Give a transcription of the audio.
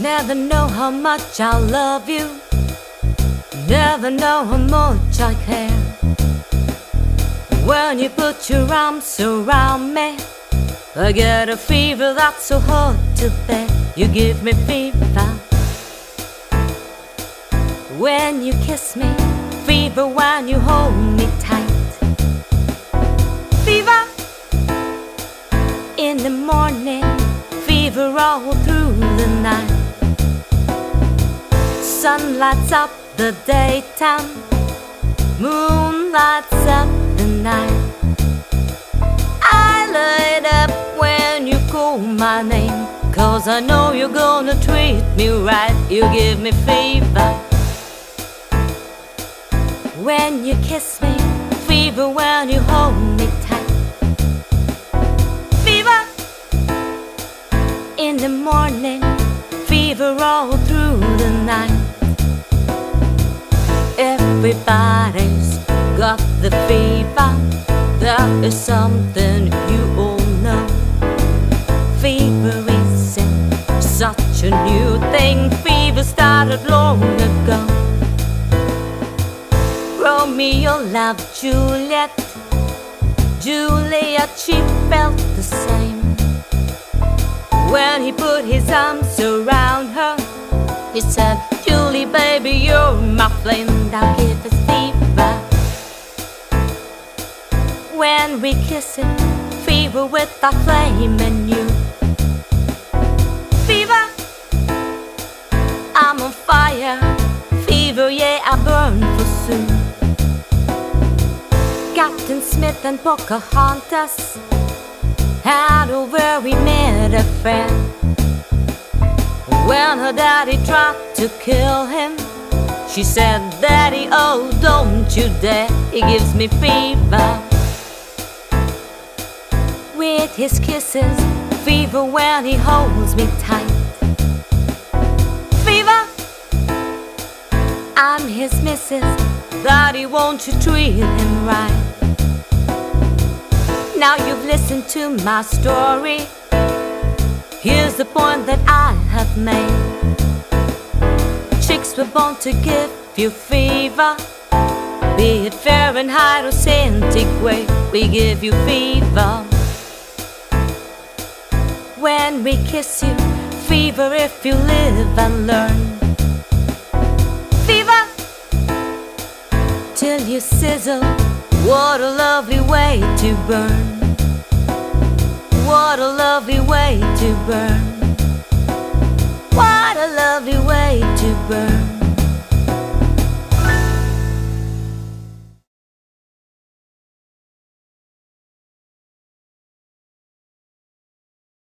Never know how much I love you. Never know how much I care. When you put your arms around me, I get a fever that's so hard to bear. You give me fever. When you kiss me, fever when you hold me tight. Fever in the morning, fever all through the night sun lights up the daytime, moon lights up the night. I light up when you call my name, cause I know you're gonna treat me right. You give me fever when you kiss me, fever when you hold me tight. Fever in the morning, fever all through the night. Everybody's got the fever. That is something you all know. Fever isn't such a new thing. Fever started long ago. Romeo loved Juliet. Juliet, she felt the same. When he put his arms around her, he said, Julie, baby, you're my flame. I'll give us fever. When we kiss it, fever with our flame Smith and Pocahontas had a very met a friend. When her daddy tried to kill him, she said, Daddy, oh, don't you dare, he gives me fever. With his kisses, fever when he holds me tight. Fever, I'm his missus, Daddy, won't you treat him right? Now you've listened to my story. Here's the point that I have made. Chicks were born to give you fever. Be it Fahrenheit or centigrade, we give you fever. When we kiss you, fever if you live and learn. Fever till you sizzle. What a lovely way to burn. What a lovely way to burn.